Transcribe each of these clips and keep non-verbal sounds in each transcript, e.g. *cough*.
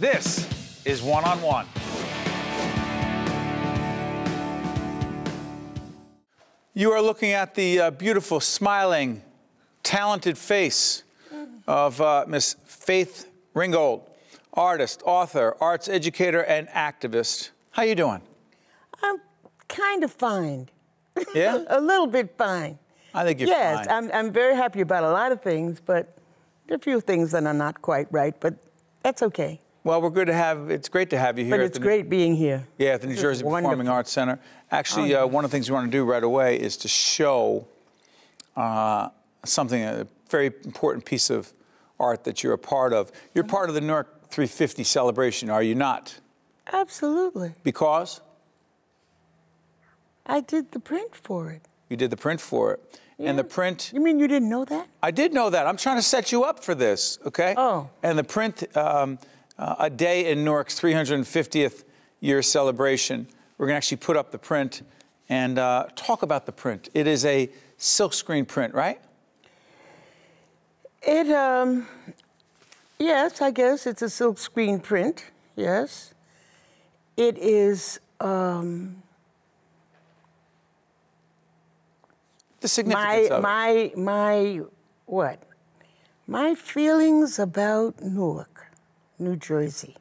This is One on One. You are looking at the uh, beautiful, smiling, talented face of uh, Miss Faith Ringgold, artist, author, arts educator, and activist. How you doing? I'm kind of fine. Yeah? *laughs* a little bit fine. I think you're yes, fine. I'm, I'm very happy about a lot of things, but there are a few things that are not quite right, but that's okay. Well, we're good to have. It's great to have you here. But it's the, great being here. Yeah, at the New This is Jersey Performing wonderful. Arts Center. Actually, Oh, uh, one of the things we want to do right away is to show uh, something, a very important piece of art that you're a part of. You're part of the Newark 350 celebration, are you not? Absolutely. Because I did the print for it. you did the print for it. And the print, You mean you didn't know that? I did know that. I'm trying to set you up for this, okay? Oh. And the print, um, uh, a day in Newark's 350th year celebration. We're going to actually put up the print and uh, talk about the print. It is a silkscreen print, right? It, um, yes, I guess it's a silkscreen print, yes. It is, um, The significance my of my my what my feelings about newark new jersey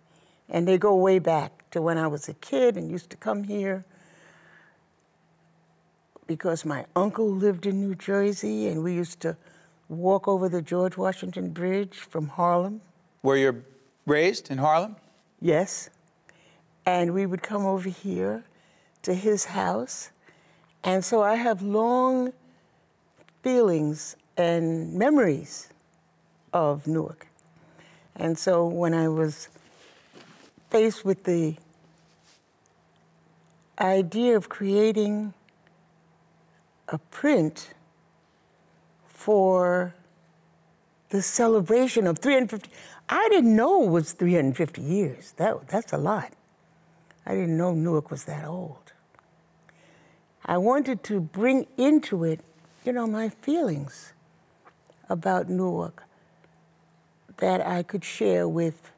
and they go way back to when i was a kid and used to come here because my uncle lived in new jersey and we used to walk over the george washington bridge from harlem Where you're raised in Harlem? Yes. And we would come over here to his house. And so I have long feelings and memories of Newark. And so when I was faced with the idea of creating a print for the celebration of 350. I didn't know it was 350 years. That, that's a lot. I didn't know Newark was that old. I wanted to bring into it, you know, my feelings about Newark that I could share with,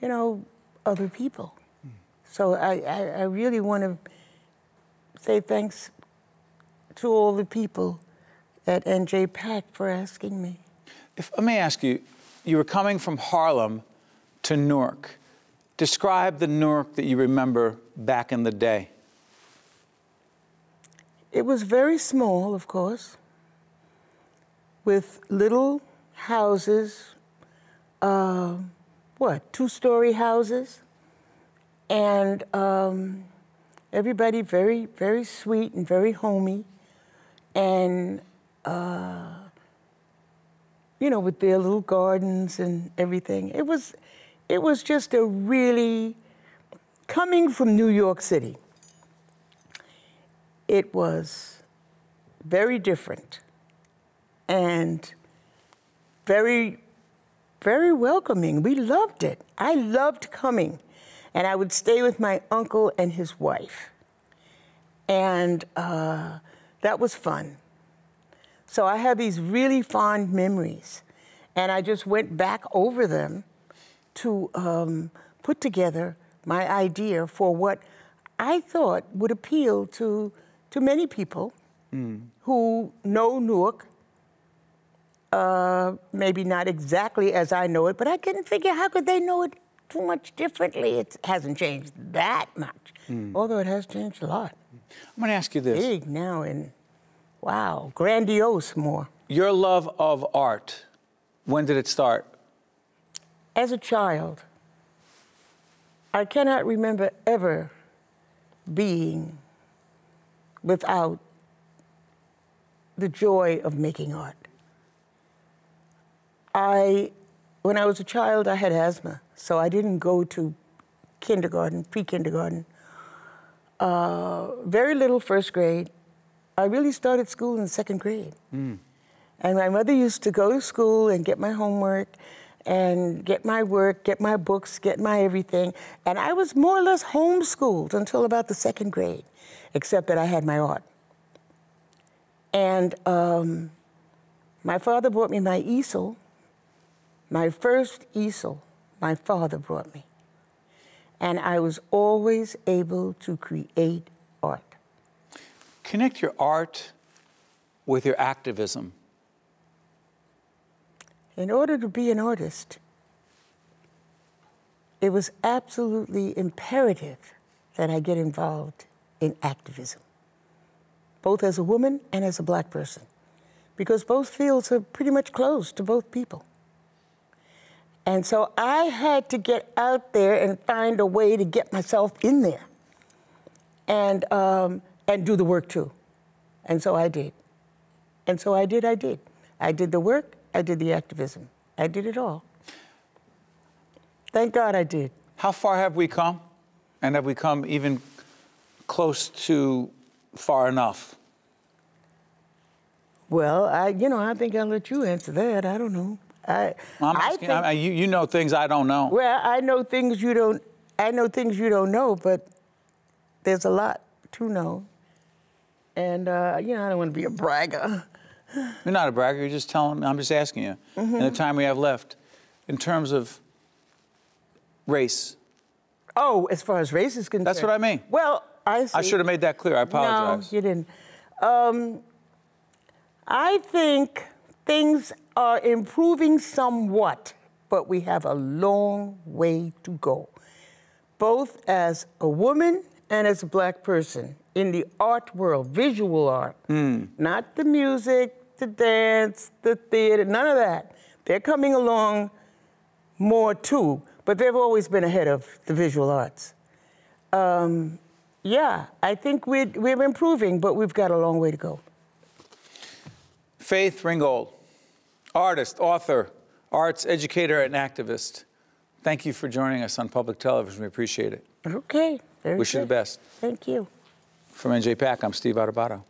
you know, other people. So I, I, I really want to say thanks to all the people at NJ PAC for asking me. If, let me ask you, you were coming from Harlem to Newark. Describe the Newark that you remember back in the day. It was very small, of course, with little houses, uh, what, two story houses, and um, everybody very, very sweet and very homey, and, uh, you know, with their little gardens and everything. It was, it was just a really, coming from New York City, it was very different and very, very welcoming. We loved it. I loved coming. And I would stay with my uncle and his wife. And uh, that was fun. So I have these really fond memories. And I just went back over them to um, put together my idea for what I thought would appeal to, to many people who know Newark. Uh, maybe not exactly as I know it, but I couldn't figure how could they know it too much differently. It hasn't changed that much, although it has changed a lot. I'm going to ask you this. Big now and wow, grandiose more. Your love of art, when did it start? As a child, I cannot remember ever being without the joy of making art. I, when I was a child, I had asthma, so I didn't go to kindergarten, pre-kindergarten. Uh, very little first grade. I really started school in second grade. And my mother used to go to school and get my homework and get my work, get my books, get my everything. And I was more or less homeschooled until about the second grade, except that I had my art. And um, my father bought me my easel, my first easel, my father brought me. And I was always able to create art. Connect your art with your activism. In order to be an artist, it was absolutely imperative that I get involved in activism, both as a woman and as a black person, because both fields are pretty much closed to both people. And so I had to get out there and find a way to get myself in there and, um, and do the work too. And so I did. And so I did, I did. I did the work, I did the activism. I did it all. Thank God I did. How far have we come? And have we come even close to far enough? Well, I, you know, I think I'll let you answer that. I don't know. I, I'm I asking, think, I, you, you know things I don't know. well, I know things you don't. I know things you don't know, but there's a lot to know. And uh, you know, I don't want to be a bragger. You're not a bragger. You're just telling me. I'm just asking you. In the time we have left, in terms of race, Oh, as far as race is concerned. That's what I mean. Well, I. I should have made that clear. I apologize. No, you didn't. Um, I think things are improving somewhat, but we have a long way to go, both as a woman and as a black person in the art world, visual art, not the music, the dance, the theater, none of that. They're coming along more too, but they've always been ahead of the visual arts. Um, yeah, I think we're, we're improving, but we've got a long way to go. Faith Ringgold, artist, author, arts educator, and activist. Thank you for joining us on public television. We appreciate it. Okay. Very Wish you the best. Thank you. From NJ PAC, I'm Steve Adubato.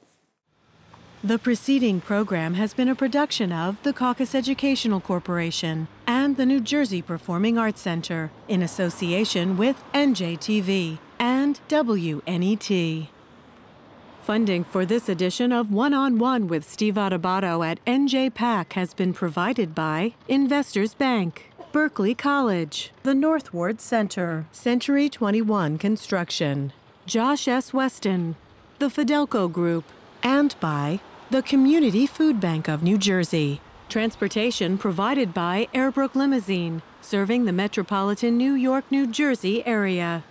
The preceding program has been a production of the Caucus Educational Corporation and the New Jersey Performing Arts Center in association with NJTV and WNET. Funding for this edition of One on One with Steve Adubato at NJPAC has been provided by Investors Bank, Berkeley College, the Northward Center, Century 21 Construction, Josh S. Weston, the Fidelco Group, and by the Community Food Bank of New Jersey. Transportation provided by Airbrook Limousine, serving the metropolitan New York, New Jersey area.